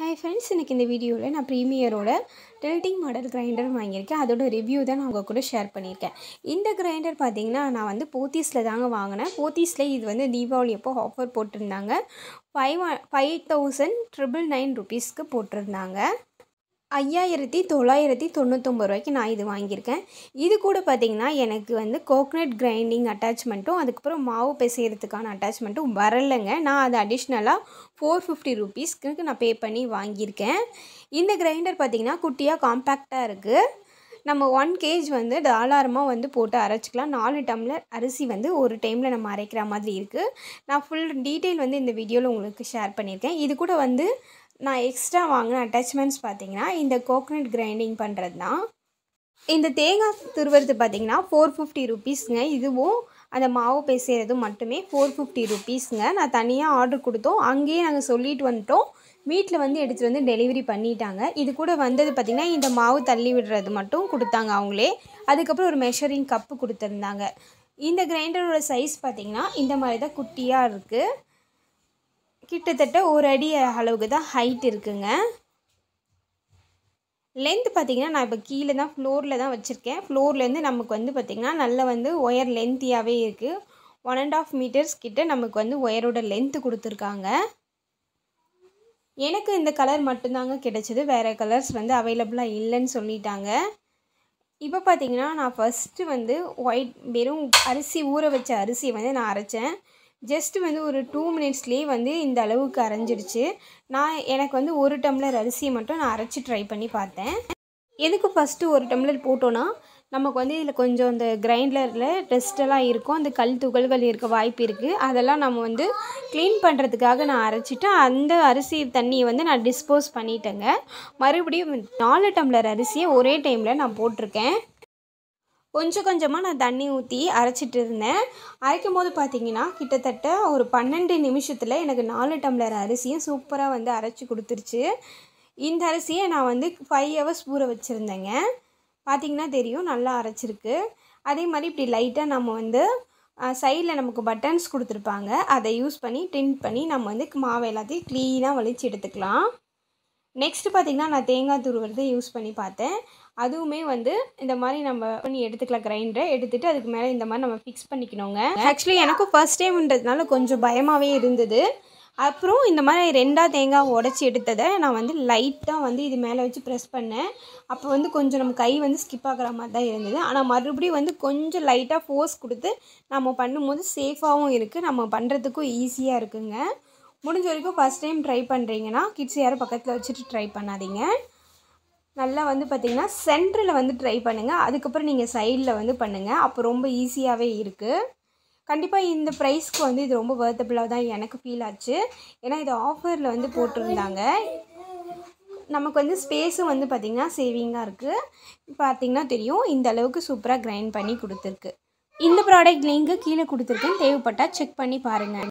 Hi friends எனக்கு இந்த வீடியோவில் நான் ப்ரீமியரோட டெல்டிங் மாடல் கிரைண்டர் வாங்கியிருக்கேன். அதோட ரிவ்யூ தான் நான் உங்கள் கூட ஷேர் பண்ணியிருக்கேன். இந்த கிரைண்டர் பார்த்திங்கன்னா நான் வந்து போத்தீஸில் தாங்க வாங்கினேன். போத்தீஸில் இது வந்து தீபாவளி அப்போ ஆஃபர் போட்டிருந்தாங்க. Five five thousand triple nine ருபீஸ்க்கு போட்டிருந்தாங்க. ஐயாயிரத்தி தொள்ளாயிரத்தி தொண்ணூத்தொம்பது ரூபாய்க்கு நான் இது வாங்கியிருக்கேன். இது கூட பார்த்திங்கன்னா எனக்கு வந்து கோக்னட் கிரைண்டிங் அட்டாச்மெண்ட்டும் அதுக்கப்புறம் மாவு பிசைகிறதுக்கான அட்டாச்மெண்ட்டும் வரலைங்க. நான் அது அடிஷ்னலாக ஃபோர் ஃபிஃப்டி ருபீஸ்க்கு நான் பே பண்ணி வாங்கியிருக்கேன். இந்த கிரைண்டர் பார்த்திங்கன்னா குட்டியாக காம்பேக்டாக இருக்குது நம்ம ஒன் கேஜ் வந்து தாராளமாக வந்து போட்டு அரைச்சிக்கலாம். நாலு டம்ளர் அரிசி வந்து ஒரு டைமில் நம்ம அரைக்கிற மாதிரி இருக்குது நான் ஃபுல் டீட்டெயில் வந்து இந்த வீடியோவில் உங்களுக்கு ஷேர் பண்ணியிருக்கேன். இது கூட வந்து நான் எக்ஸ்ட்ரா வாங்கின அட்டாச்மெண்ட்ஸ் பார்த்தீங்கன்னா இந்த கோகனட் கிரைண்டிங் பண்ணுறது தான் இந்த தேங்காய் துருவுறது பார்த்தீங்கன்னா ஃபோர் ஃபிஃப்டி ருபீஸுங்க இதுவும் அந்த மாவு பேசுகிறது மட்டுமே ஃபோர் ஃபிஃப்டி ருபீஸுங்க நான் தனியாக ஆர்டர் கொடுத்தோம். அங்கேயே நாங்கள் சொல்லிட்டு வந்துட்டோம். வீட்டில் வந்து எடுத்துகிட்டு வந்து டெலிவரி பண்ணிட்டாங்க. இது கூட வந்தது பார்த்திங்கன்னா இந்த மாவு தள்ளி விடுறது மட்டும் கொடுத்தாங்க அவங்களே. அதுக்கப்புறம் ஒரு மெஷரிங் கப்பு கொடுத்துருந்தாங்க. இந்த கிரைண்டரோட சைஸ் பார்த்திங்கன்னா இந்த மாதிரி தான் குட்டியாக இருக்குது கிட்டத்தட்ட ஒரு அடி அளவுக்கு தான் ஹைட் இருக்குங்க. லென்த் பார்த்திங்கன்னா நான் இப்போ கீழே தான் ஃப்ளோரில் தான் வச்சுருக்கேன். ஃப்ளோர்லேருந்து நமக்கு வந்து பார்த்திங்கன்னா நல்ல வந்து ஒயர் லென்த்தியாகவே இருக்குது ஒன் அண்ட் ஆஃப் மீட்டர்ஸ் கிட்ட நமக்கு வந்து ஒயரோட லென்த்து கொடுத்துருக்காங்க. எனக்கு இந்த கலர் மட்டும்தாங்க கிடைச்சிது. வேறு கலர்ஸ் வந்து அவைலபிளாக இல்லைன்னு சொல்லிட்டாங்க. இப்போ பார்த்தீங்கன்னா நான் ஃபஸ்ட்டு வந்து ஒயிட் வெறும் அரிசி ஊற வச்ச அரிசியை வந்து நான் அரைச்சேன். ஜஸ்ட்டு வந்து ஒரு டூ மினிட்ஸ்லேயே வந்து இந்த அளவுக்கு அரைஞ்சிடுச்சு. நான் எனக்கு வந்து ஒரு டம்ளர் அரிசியை மட்டும் நான் அரைச்சி ட்ரை பண்ணி பார்த்தேன். எதுக்கு ஃபஸ்ட்டு ஒரு டம்ளர் போட்டோன்னா நமக்கு வந்து இதில் கொஞ்சம் அந்த கிரைண்டரில் டெஸ்ட்டெல்லாம் இருக்கும். அந்த கல் துகள்கள் இருக்க வாய்ப்பு இருக்குது அதெல்லாம் நம்ம வந்து க்ளீன் பண்ணுறதுக்காக நான் அரைச்சிட்டு அந்த அரிசி தண்ணியை வந்து நான் டிஸ்போஸ் பண்ணிட்டேங்க. மறுபடியும் நாலு டம்ளர் அரிசியை ஒரே டைமில் நான் போட்டிருக்கேன். கொஞ்சம் கொஞ்சமாக நான் தண்ணி ஊற்றி அரைச்சிட்டு இருந்தேன். அரைக்கும் போது பார்த்தீங்கன்னா கிட்டத்தட்ட ஒரு பன்னெண்டு நிமிஷத்தில் எனக்கு நாலு டம்ளர் அரிசியும் சூப்பராக வந்து அரைச்சி கொடுத்துருச்சு. இந்த அரிசியை நான் வந்து ஃபைவ் ஹவர்ஸ் ஊற வச்சுருந்தேங்க. பார்த்திங்கன்னா தெரியும் நல்லா அரைச்சிருக்கு. அதே மாதிரி இப்படி லைட்டாக நம்ம வந்து சைடில் நமக்கு பட்டன்ஸ் கொடுத்துருப்பாங்க. அதை யூஸ் பண்ணி டின் பண்ணி நம்ம வந்து மாவு எல்லாத்தையும் க்ளீனாக வலிச்சு எடுத்துக்கலாம். நெக்ஸ்ட்டு பார்த்திங்கன்னா நான் தேங்காய் துருவுறதை யூஸ் பண்ணி பார்த்தேன். அதுவுமே வந்து இந்த மாதிரி நம்ம பண்ணி எடுத்துக்கலாம் கிரைண்டரை எடுத்துகிட்டு அதுக்கு மேலே இந்த மாதிரி நம்ம ஃபிக்ஸ் பண்ணிக்கணுங்க. ஆக்சுவலி எனக்கும் ஃபர்ஸ்ட் டைம்ன்றதுனால கொஞ்சம் பயமாகவே இருந்தது. அப்புறம் இந்த மாதிரி ரெண்டாக தேங்காய் உடச்சி எடுத்ததை நான் வந்து லைட்டாக வந்து இது மேலே வச்சு ப்ரெஸ் பண்ணேன். அப்போ வந்து கொஞ்சம் நம்ம கை வந்து ஸ்கிப் ஆகிற மாதிரி தான் இருந்தது. ஆனால் மறுபடியும் வந்து கொஞ்சம் லைட்டாக ஃபோர்ஸ் கொடுத்து நம்ம பண்ணும்போது சேஃபாகவும் இருக்குது நம்ம பண்ணுறதுக்கும் ஈஸியாக இருக்குங்க. முடிஞ்ச வரைக்கும் ஃபஸ்ட் டைம் ட்ரை பண்ணுறீங்கன்னா கிட்ஸ் யாரும் பக்கத்தில் வச்சுட்டு ட்ரை பண்ணாதீங்க. நல்லா வந்து பார்த்திங்கன்னா சென்டரில் வந்து ட்ரை பண்ணுங்கள் அதுக்கப்புறம் நீங்கள் சைடில் வந்து பண்ணுங்கள் அப்போ ரொம்ப ஈஸியாகவே இருக்குது கண்டிப்பாக இந்த ப்ரைஸ்க்கு வந்து இது ரொம்ப வேர்த்தபிளாக தான் எனக்கு ஃபீல் ஆச்சு. ஏன்னா இது ஆஃபரில் வந்து போட்டிருந்தாங்க. நமக்கு வந்து ஸ்பேஸும் வந்து பார்த்திங்கன்னா சேவிங்காக இருக்குது பார்த்திங்கன்னா தெரியும் இந்த அளவுக்கு சூப்பராக கிரைண்ட் பண்ணி கொடுத்துருக்கு. இந்த ப்ராடக்ட் லிங்க்கு கீழே கொடுத்துருக்கேன். தேவைப்பட்டால் செக் பண்ணி பாருங்கள்